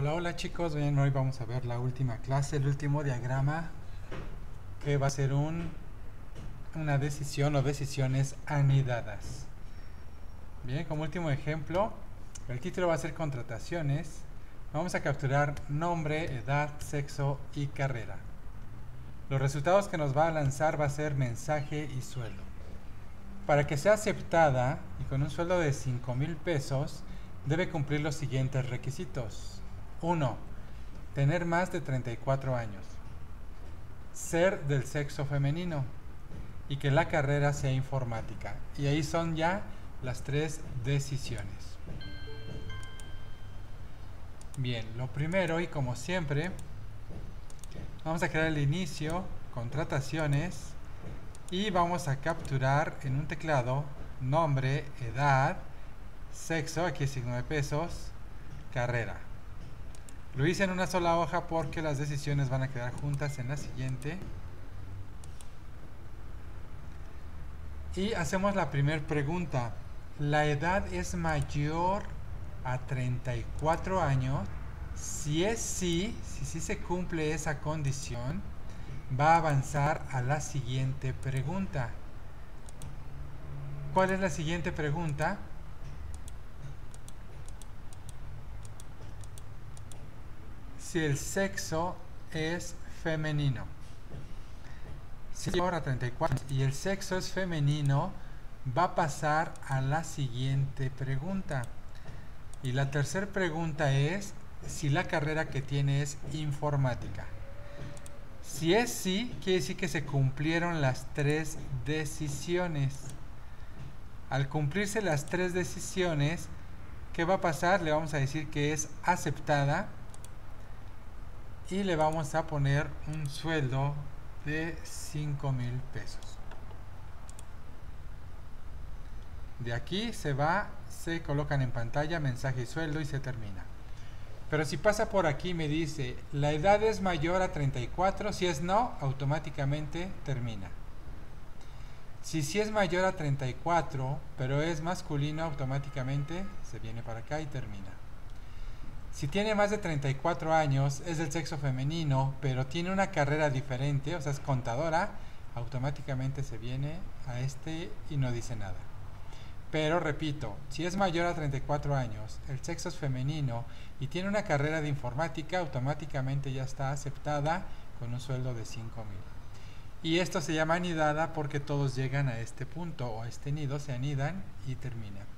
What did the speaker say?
Hola, hola chicos, bien, hoy vamos a ver la última clase, el último diagrama que va a ser un, una decisión o decisiones anidadas. Bien, como último ejemplo, el título va a ser contrataciones. Vamos a capturar nombre, edad, sexo y carrera. Los resultados que nos va a lanzar va a ser mensaje y sueldo. Para que sea aceptada y con un sueldo de 5 mil pesos, debe cumplir los siguientes requisitos. 1. Tener más de 34 años. Ser del sexo femenino. Y que la carrera sea informática. Y ahí son ya las tres decisiones. Bien, lo primero y como siempre, vamos a crear el inicio, contrataciones, y vamos a capturar en un teclado nombre, edad, sexo, aquí es signo de pesos, carrera. Lo hice en una sola hoja porque las decisiones van a quedar juntas en la siguiente. Y hacemos la primera pregunta. ¿La edad es mayor a 34 años? Si es sí, si sí se cumple esa condición, va a avanzar a la siguiente pregunta. ¿Cuál es la siguiente pregunta? Si el sexo es femenino. Si ahora 34 y el sexo es femenino, va a pasar a la siguiente pregunta. Y la tercera pregunta es si la carrera que tiene es informática. Si es sí, quiere decir que se cumplieron las tres decisiones. Al cumplirse las tres decisiones, ¿qué va a pasar? Le vamos a decir que es aceptada y le vamos a poner un sueldo de 5 mil pesos. De aquí se va, se colocan en pantalla mensaje y sueldo y se termina. Pero si pasa por aquí me dice, la edad es mayor a 34, si es no, automáticamente termina. Si sí es mayor a 34, pero es masculino, automáticamente se viene para acá y termina. Si tiene más de 34 años, es del sexo femenino, pero tiene una carrera diferente, o sea, es contadora, automáticamente se viene a este y no dice nada. Pero repito, si es mayor a 34 años, el sexo es femenino y tiene una carrera de informática, automáticamente ya está aceptada con un sueldo de 5 mil. Y esto se llama anidada porque todos llegan a este punto o a este nido, se anidan y terminan.